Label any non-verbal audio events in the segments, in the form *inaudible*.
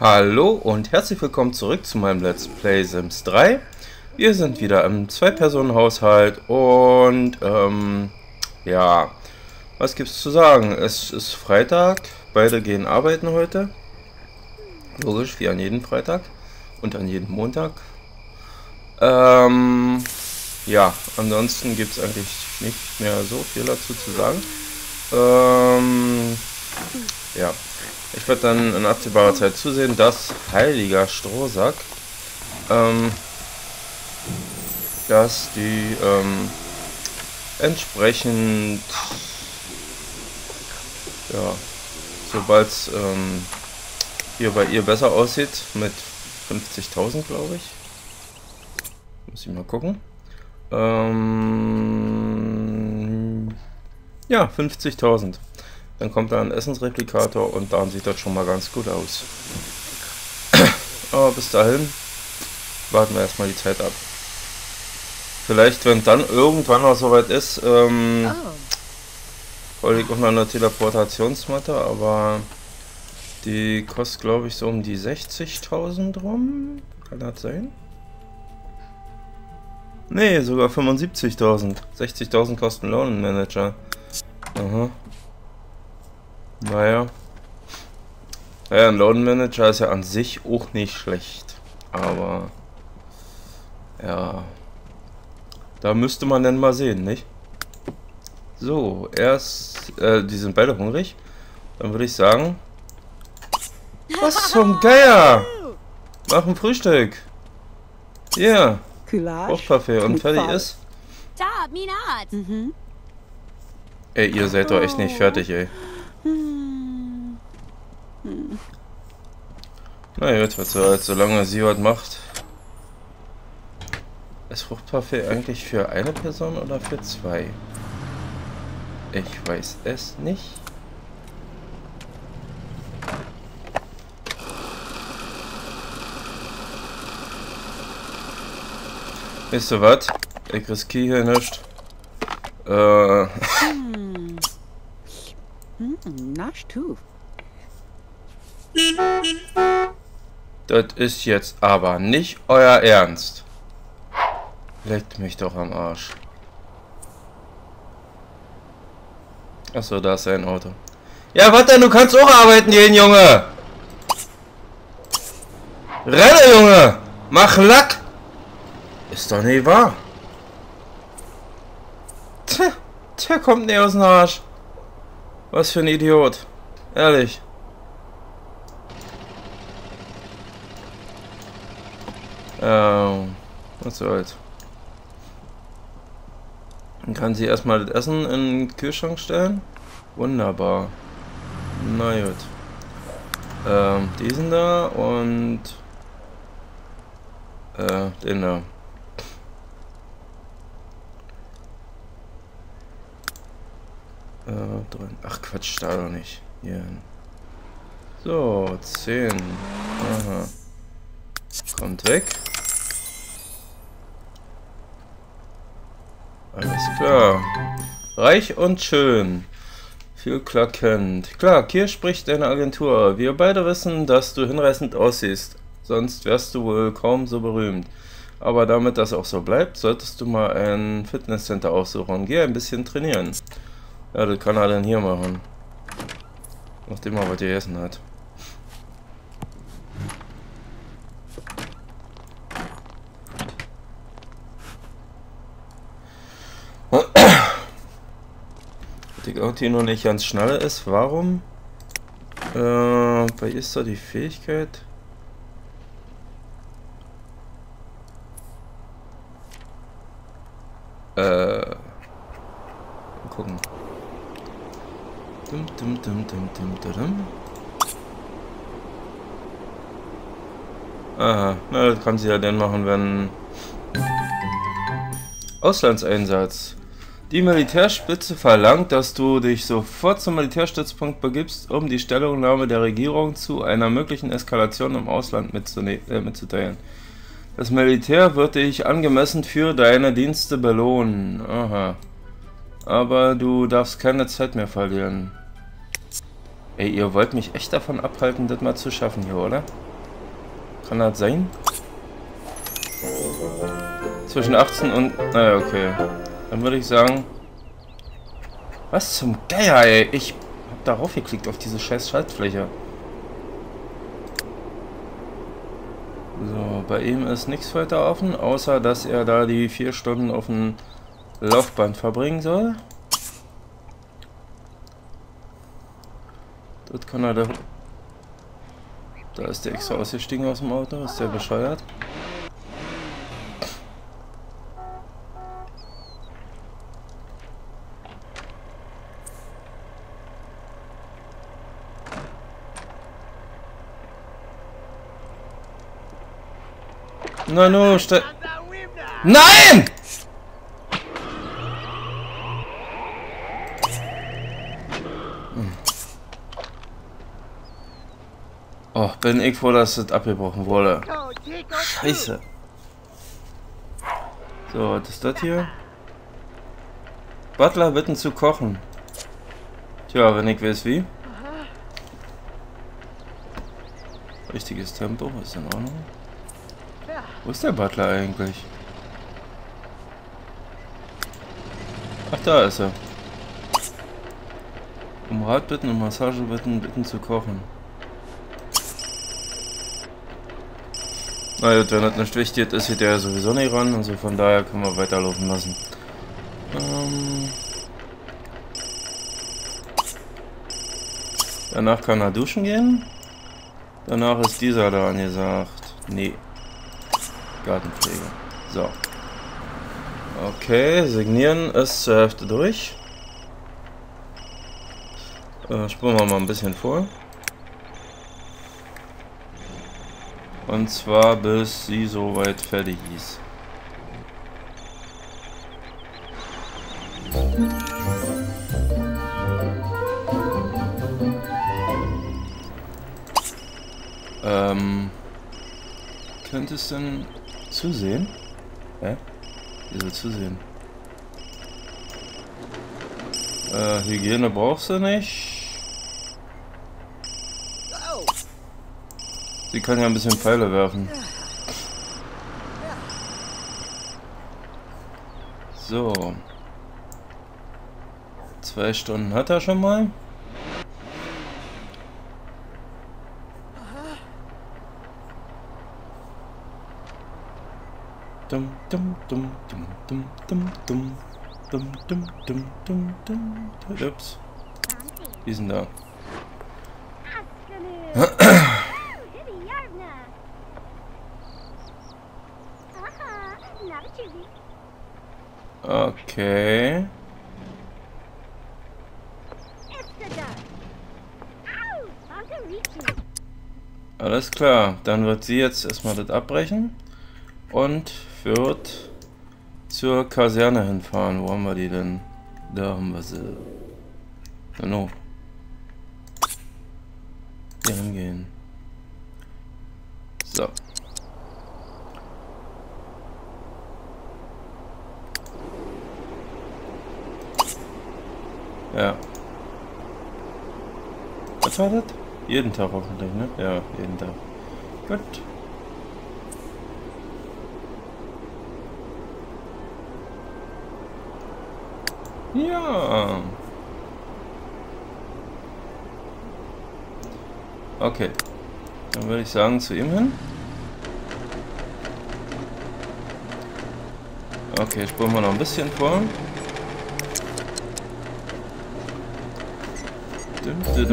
Hallo und herzlich willkommen zurück zu meinem Let's Play Sims 3. Wir sind wieder im Zwei-Personen-Haushalt und ähm, ja, was gibt's zu sagen? Es ist Freitag, beide gehen arbeiten heute. Logisch, wie an jedem Freitag und an jedem Montag. Ähm, ja, ansonsten gibt es eigentlich nicht mehr so viel dazu zu sagen. Ähm, ja, ich werde dann in absehbarer Zeit zusehen, dass Heiliger Strohsack, ähm, dass die ähm, entsprechend, ja, sobald es ähm, hier bei ihr besser aussieht, mit 50.000 glaube ich, muss ich mal gucken, ähm, ja, 50.000. Dann kommt da ein Essensreplikator und dann sieht das schon mal ganz gut aus. Aber bis dahin warten wir erstmal die Zeit ab. Vielleicht, wenn dann irgendwann noch soweit ist, ähm, oh. wollte ich auch noch eine Teleportationsmatte, aber die kostet, glaube ich, so um die 60.000 rum. Kann das sein? Nee, sogar 75.000. 60.000 kosten Lohnmanager. Aha. Naja. Naja, ein Load Manager ist ja an sich auch nicht schlecht. Aber... Ja... Da müsste man denn mal sehen, nicht? So, erst... Äh, die sind beide hungrig. Dann würde ich sagen... Was zum Geier? Mach ein Frühstück. Hier. Yeah. Fruchtparfait und fertig ist. Mhm. Ey, ihr seid doch echt nicht fertig, ey. Na gut, was soll's, solange sie was macht. Ist Fruchtparfait eigentlich für eine Person oder für zwei? Ich weiß es nicht. Wisst ihr was? Ich riskiere hier nicht. Äh. hm. *laughs* *laughs* Nice too. Das ist jetzt aber nicht euer Ernst. Leckt mich doch am Arsch. Achso, da ist sein Auto. Ja, warte, du kannst auch arbeiten gehen, Junge! Renne, Junge! Mach Lack! Ist doch nicht wahr. Tja, der kommt nicht aus dem Arsch. Was für ein Idiot. Ehrlich. Ähm, was soll's. Dann kann sie erstmal das Essen in den Kühlschrank stellen. Wunderbar. Na gut. Ähm, diesen da und äh, den da. Äh, drin. Ach Quatsch, da doch nicht. Hier hin. So, 10. Aha. Kommt weg. Alles klar. Reich und schön. Viel klackend. Klar, hier spricht deine Agentur. Wir beide wissen, dass du hinreißend aussiehst. Sonst wärst du wohl kaum so berühmt. Aber damit das auch so bleibt, solltest du mal ein Fitnesscenter aufsuchen. Geh ein bisschen trainieren. Ja, das kann er dann hier machen. Nachdem er was gegessen hat. *coughs* die irgendwie noch nicht ganz schnell ist. Warum? Äh, bei ist da die Fähigkeit? Äh, mal gucken. Dum, dum, dum, dum, dum. Aha, na, das kann sie ja dann machen, wenn Auslandseinsatz. Die Militärspitze verlangt, dass du dich sofort zum Militärstützpunkt begibst, um die Stellungnahme der Regierung zu einer möglichen Eskalation im Ausland äh, mitzuteilen. Das Militär wird dich angemessen für deine Dienste belohnen. Aha. Aber du darfst keine Zeit mehr verlieren. Ey, ihr wollt mich echt davon abhalten, das mal zu schaffen hier, oder? Kann das sein? Zwischen 18 und... Naja, okay. Dann würde ich sagen... Was zum Geier, ey? Ich hab darauf geklickt, auf diese scheiß Schaltfläche. So, bei ihm ist nichts weiter offen, außer dass er da die vier Stunden auf dem Laufband verbringen soll. Dort kann er da... Da ist der extra ausgestiegen aus dem Auto, ist der bescheuert? Nein, no, Nein! Oh, bin ich froh, dass das abgebrochen wurde. Scheiße. So, was ist das hier? Butler bitten zu kochen. Tja, wenn ich weiß wie. Richtiges Tempo, ist in Ordnung. Wo ist der Butler eigentlich? Ach, da ist er. Um Rat bitten, um Massage bitten, bitten zu kochen. Na gut, wenn das nicht wichtig ist, geht der sowieso nicht ran, also von daher können wir weiterlaufen lassen. Ähm Danach kann er duschen gehen. Danach ist dieser da angesagt. Nee. Gartenpflege. So. Okay, signieren ist zur Hälfte durch. Äh, spulen wir mal ein bisschen vor. Und zwar bis sie soweit fertig ist. Ähm, könnte es denn zusehen? Hä? Wieso zusehen? Äh, Hygiene brauchst du nicht. Sie kann ja ein bisschen Pfeile werfen. So. Zwei Stunden hat er schon mal. Dum dum dum dum dum dum dum dum dum dum dum dum Ups. Wie sind da? Okay. Alles klar, dann wird sie jetzt erstmal das abbrechen und wird zur Kaserne hinfahren. Wo haben wir die denn? Da haben wir sie. Genau. Hier hingehen. So. Ja. Was war das? Jeden Tag hoffentlich, ne? Ja, jeden Tag. Gut. Ja. Okay. Dann würde ich sagen, zu ihm hin. Okay, spuren wir noch ein bisschen vor. Dum, dum, dum, dum. So.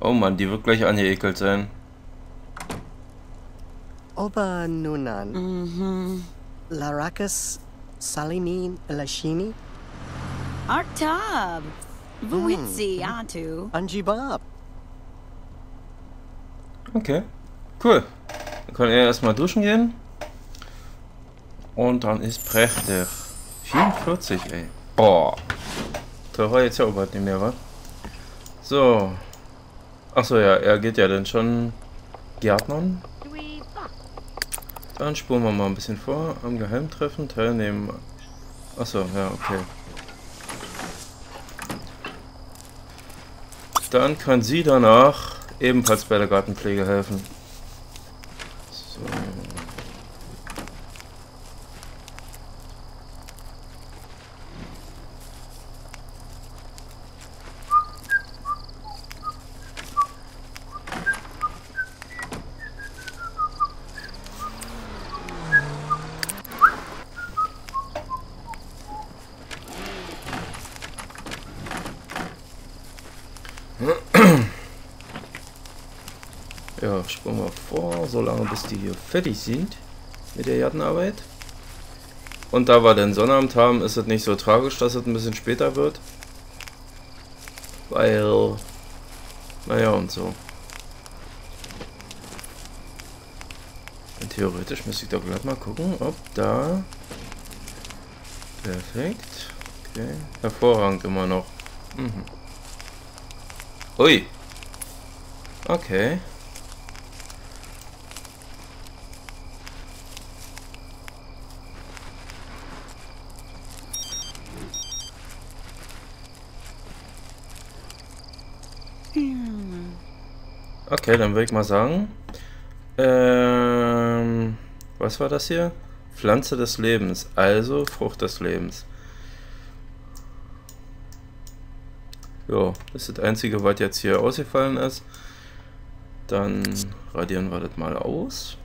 Oh Mann, die wird gleich angeekelt sein. Oba Nunan. Mhm. Laracus Salimin Lashini. Artab. Vuitzi Atu. Anjibab. Okay. Cool. Dann kann er erstmal duschen gehen. Und dann ist prächtig. 44, ey. Boah. Da war jetzt ja bald nicht mehr, wa? So. Achso, ja, er geht ja dann schon Gärtnern. Dann spulen wir mal ein bisschen vor. Am Geheimtreffen teilnehmen. Achso, ja, okay. Dann kann sie danach ebenfalls bei der Gartenpflege helfen. So. *clears throat* Ja, springen wir vor, so lange bis die hier fertig sind mit der Gartenarbeit. Und da wir den Sonnabend haben, ist es nicht so tragisch, dass es ein bisschen später wird. Weil, naja und so. Und theoretisch müsste ich doch gleich mal gucken, ob da... Perfekt. Okay. Hervorragend immer noch. Mhm. Ui. Okay. Okay, dann würde ich mal sagen. Ähm, was war das hier? Pflanze des Lebens, also Frucht des Lebens. Ja, das ist das einzige, was jetzt hier ausgefallen ist. Dann radieren wir das mal aus.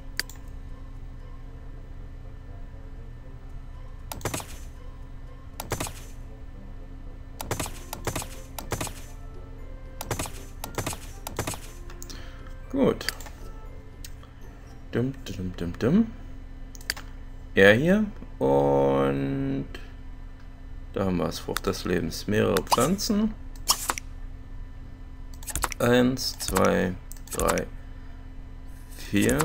Dum. Er hier. Und da haben wir es. Frucht des Lebens. Mehrere Pflanzen. Eins, zwei, drei, vier,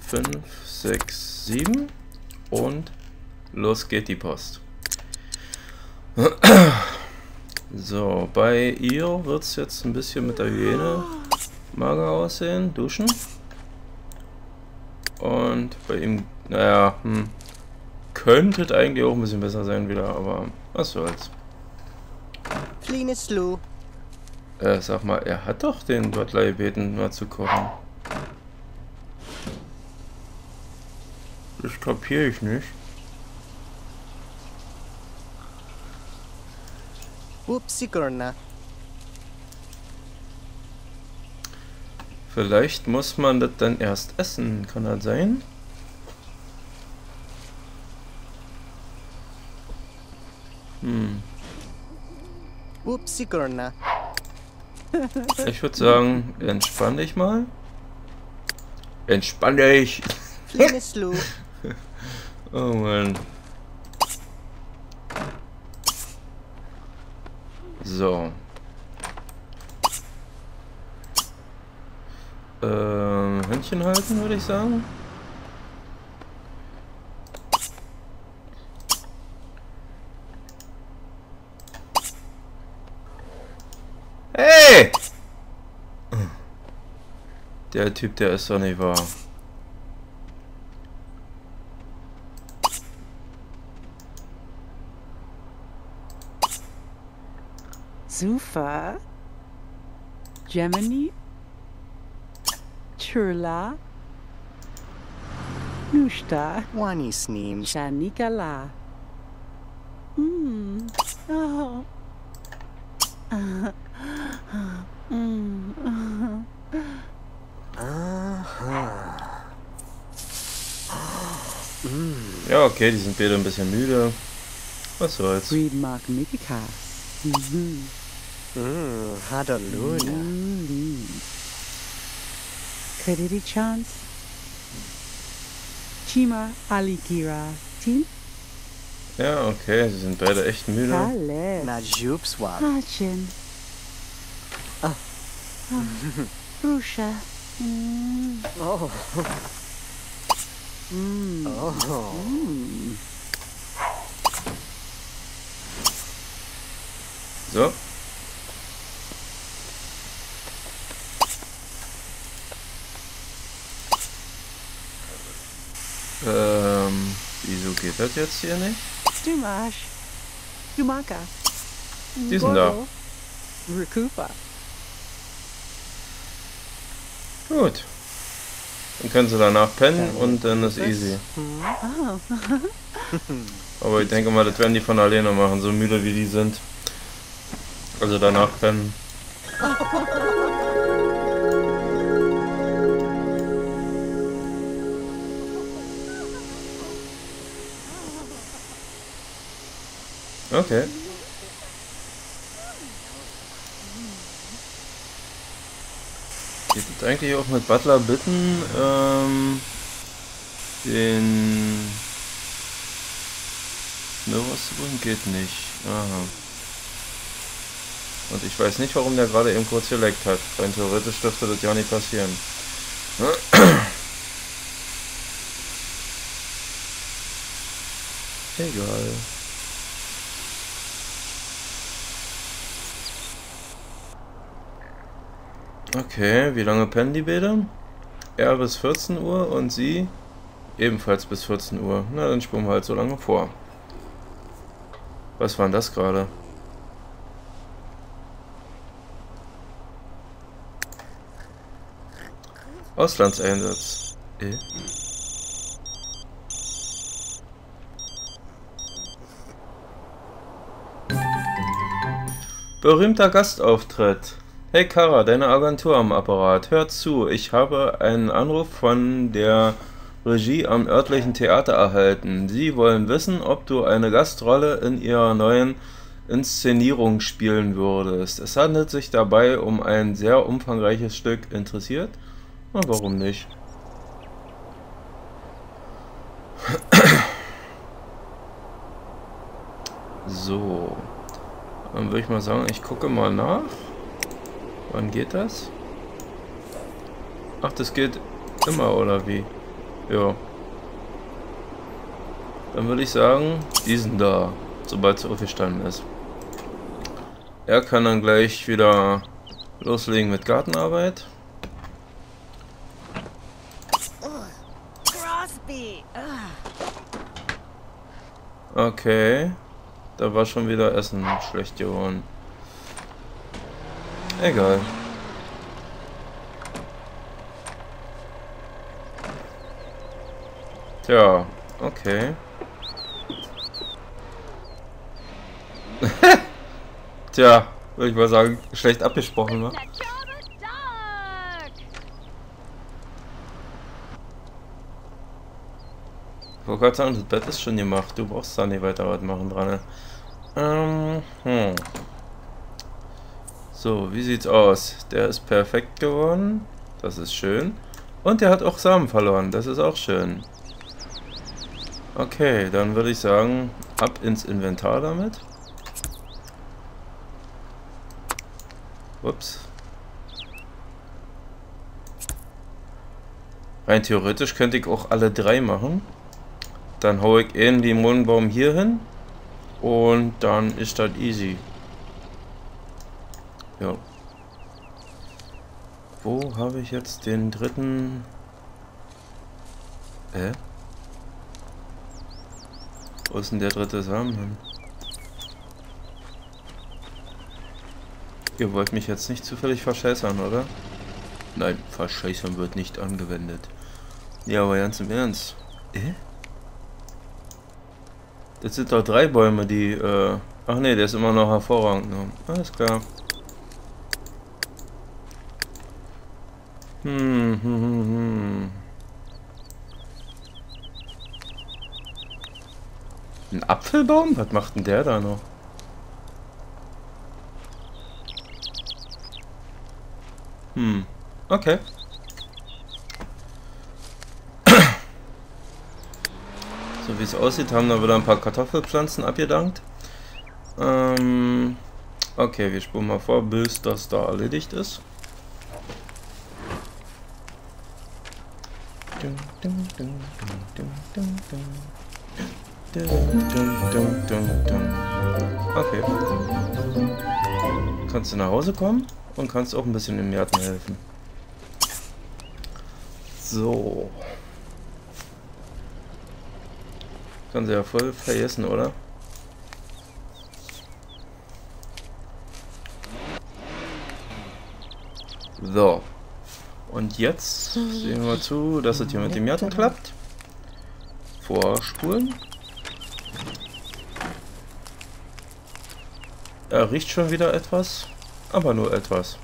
fünf, sechs, sieben. Und los geht die Post. *clears throat* So, bei ihr wird es jetzt ein bisschen mit der Hygiene mager aussehen. Duschen. Und bei ihm, naja, hm, könnte es eigentlich auch ein bisschen besser sein wieder, aber was soll's. Kleines Lou. Äh, sag mal, er hat doch den Butler gebeten, mal zu kochen. Das kapiere ich nicht. Upsi Gurna. Vielleicht muss man das dann erst essen, kann das sein? Hm. Ich würde sagen, entspann dich mal. Entspann dich! *laughs* Oh Mann. So. Ähm, Händchen halten, würde ich sagen. Hey! Der Typ, der ist doch nicht wahr. Zufa, Gemini, Churla, Nushta, Wani Sneem. Shanikala. Mm. Oh. Mm. Ja, okay, die sind beide ein bisschen müde. Was soll's. Breed Mark Mikika. Mhm. Mmm, Hadaluna. Mm. Credity chance. Chima Alikira. Tin Ja, okay, sie sind beide echt müde. Kale. Najubswap. Hachin. Ah. Rusha. Mm. Oh. Mm. Oh. Mm. So. Ähm, wieso geht das jetzt hier nicht? Stumash. Stumaka. Die sind da. Rekupa. Gut. Dann können sie danach pennen und dann ist easy. Oh. *laughs* Aber ich denke mal, das werden die von alleine machen, so müde wie die sind. Also danach pennen. *laughs* Okay. Ich würde eigentlich auch mit Butler bitten, ähm, den Nur was zu bringen geht nicht. Aha. Und ich weiß nicht, warum der gerade eben kurz geleckt hat. Rein theoretisch dürfte das ja nicht passieren. Egal. Okay, wie lange pennen die Bäder? Er bis 14 Uhr und sie ebenfalls bis 14 Uhr. Na, dann spulen wir halt so lange vor. Was war denn das gerade? Auslandseinsatz. Eh? Berühmter Gastauftritt. Hey Kara, deine Agentur am Apparat. Hör zu, ich habe einen Anruf von der Regie am örtlichen Theater erhalten. Sie wollen wissen, ob du eine Gastrolle in ihrer neuen Inszenierung spielen würdest. Es handelt sich dabei um ein sehr umfangreiches Stück. Interessiert? Na, warum nicht? So. Dann würde ich mal sagen, ich gucke mal nach. Wann geht das? Ach, das geht immer, oder wie? Ja. Dann würde ich sagen, diesen da, sobald es aufgestanden ist. Er kann dann gleich wieder loslegen mit Gartenarbeit. Okay. Da war schon wieder Essen schlecht geworden. Egal. Tja, okay. *laughs* Tja, würde ich mal sagen, schlecht abgesprochen, ne? Ich wollte sagen, das Bett ist schon gemacht. Du brauchst da nicht weiter was machen dran. Ne? Ähm, hm. So, wie sieht's aus? Der ist perfekt geworden. Das ist schön. Und der hat auch Samen verloren. Das ist auch schön. Okay, dann würde ich sagen, ab ins Inventar damit. Ups. Rein theoretisch könnte ich auch alle drei machen. Dann haue ich eben den Mondbaum hier hin. Und dann ist das easy. Ja. Wo habe ich jetzt den dritten... Äh? Wo ist denn der dritte Samen? Ihr wollt mich jetzt nicht zufällig verscheißern, oder? Nein, verscheißern wird nicht angewendet. Ja, aber ganz im Ernst. Äh? Das sind doch drei Bäume, die, äh... Ach nee, der ist immer noch hervorragend. Alles klar. Hm, hm, hm. Ein Apfelbaum? Was macht denn der da noch? Hm, okay. *clears throat* So wie es aussieht, haben wir wieder ein paar Kartoffelpflanzen abgedankt. Ähm, okay, wir spulen mal vor, bis das da erledigt ist. Okay. Kannst du nach Hause kommen und kannst auch ein bisschen im Garten helfen. So. Kann sie ja voll vergessen, oder? So. Und jetzt sehen wir zu, dass es hier mit dem Jatten klappt. Vorspulen. Er riecht schon wieder etwas, aber nur etwas.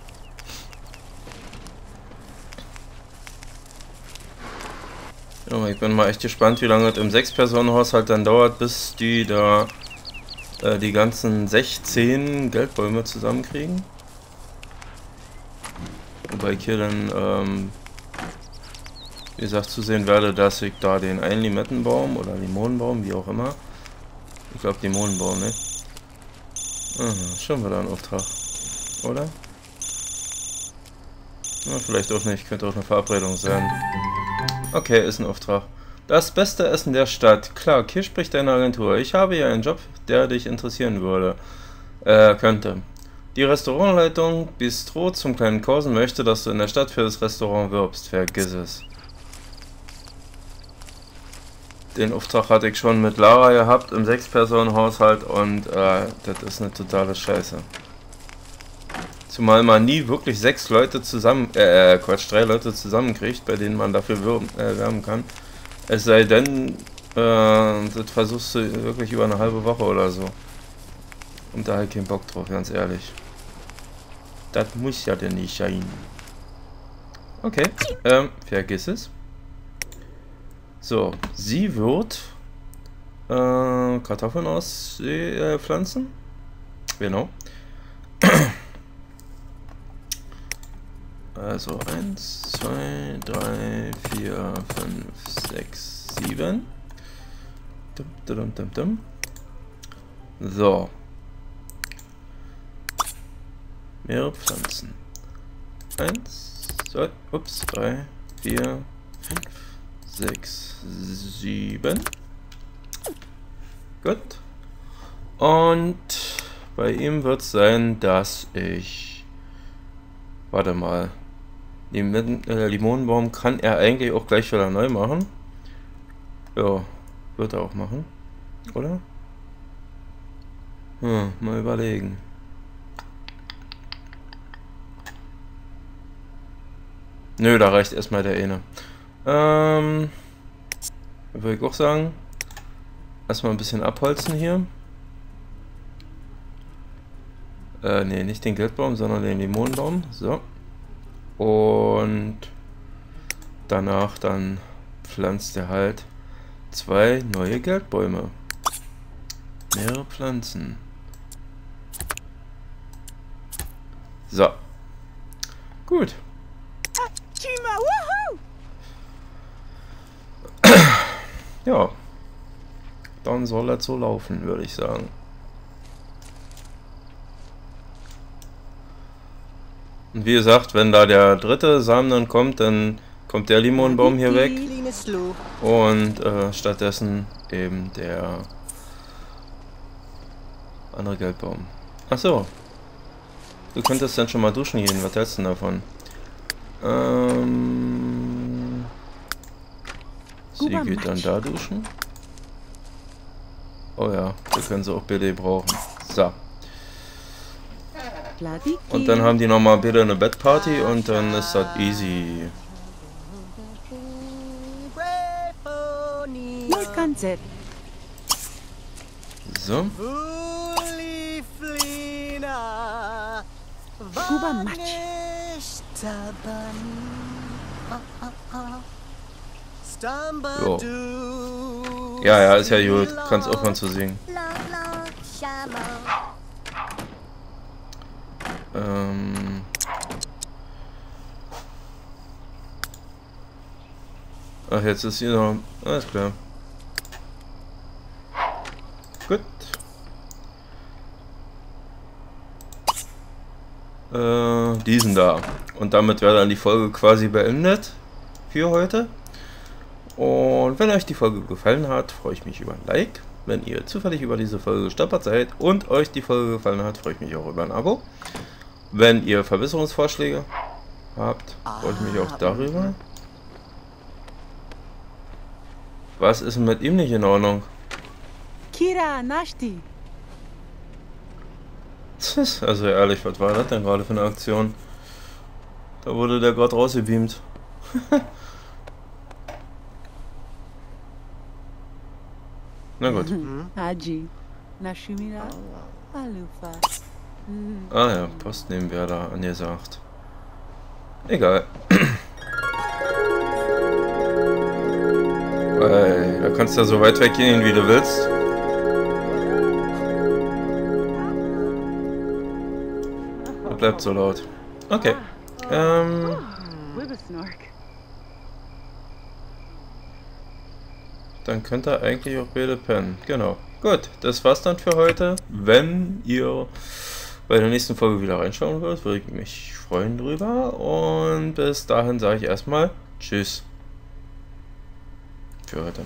Ich bin mal echt gespannt, wie lange es im 6-Personen-Haushalt dann dauert, bis die da äh, die ganzen 16 Geldbäume zusammenkriegen. Hier dann, ähm, wie gesagt, zusehen werde, dass ich da den einen Limettenbaum oder Limonenbaum, wie auch immer. Ich glaube Limonenbaum, ne? Aha, schon wieder ein Auftrag. Oder? Na, vielleicht auch nicht, könnte auch eine Verabredung sein. Okay, ist ein Auftrag. Das beste Essen der Stadt. Klar, hier spricht deine Agentur. Ich habe hier einen Job, der dich interessieren würde. Äh, könnte. Die Restaurantleitung Bistro zum kleinen Korsen möchte, dass du in der Stadt für das Restaurant wirbst. Vergiss es. Den Auftrag hatte ich schon mit Lara gehabt im 6-Personen-Haushalt und äh, das ist eine totale Scheiße. Zumal man nie wirklich sechs Leute zusammen, äh, äh Quatsch, drei Leute zusammenkriegt, bei denen man dafür wirben, äh, werben kann. Es sei denn, äh, das versuchst du wirklich über eine halbe Woche oder so. Und da halt keinen Bock drauf, ganz ehrlich. Das muss ja denn nicht sein. Okay, ähm, vergiss es. So, sie wird äh, Kartoffeln auspflanzen. Äh, genau. *clears throat* Also 1, 2, 3, 4, 5, 6, 7. So. Mehrere Pflanzen. 1, 2, ups, 3, 4, 5, 6, 7. Gut. Und bei ihm wird es sein, dass ich... Warte mal. Den äh, Limonenbaum kann er eigentlich auch gleich wieder neu machen. Ja, wird er auch machen. Oder? Hm, mal überlegen. Nö, da reicht erstmal der eine. Ähm, würde ich auch sagen. Erstmal ein bisschen abholzen hier. Äh, ne, nicht den Geldbaum, sondern den Limonenbaum. So. Und danach dann pflanzt er halt zwei neue Geldbäume. Mehrere Pflanzen. So. Gut. Ja. Dann soll er so laufen, würde ich sagen. Und wie gesagt, wenn da der dritte Samen dann kommt, dann kommt der Limonbaum hier weg. Und äh, stattdessen eben der andere Geldbaum. Achso. Du könntest dann schon mal duschen gehen. Was hältst du davon? Ähm, sie geht dann da duschen. Oh ja, wir können sie auch bitte brauchen. So. Und dann haben die nochmal bitte eine Bettparty und dann ist das easy. So. Kuba Matsch. Jo. Ja, ja, ist ja gut. Kannst aufhören zu singen. Ähm. Ach, jetzt ist hier noch... Alles klar. Gut. Äh, diesen da. Und damit wäre dann die Folge quasi beendet für heute. Und wenn euch die Folge gefallen hat, freue ich mich über ein Like. Wenn ihr zufällig über diese Folge gestolpert seid und euch die Folge gefallen hat, freue ich mich auch über ein Abo. Wenn ihr Verbesserungsvorschläge habt, freue ich mich auch darüber. Was ist mit ihm nicht in Ordnung? Kira Nashti. Also ehrlich, was war das denn gerade für eine Aktion? Da wurde der gerade rausgebeamt. *laughs* Na gut. Haji. Nashumira. Alufa. Ah ja, Post nehmen wir da angesagt. Egal. Weil, da kannst du ja so weit weggehen, wie du willst. Das bleibt so laut. Okay. Ähm, dann könnt ihr eigentlich auch beide pennen. Genau. Gut, das war's dann für heute. Wenn ihr bei der nächsten Folge wieder reinschauen wollt, würde ich mich freuen drüber. Und bis dahin sage ich erstmal Tschüss. Für heute.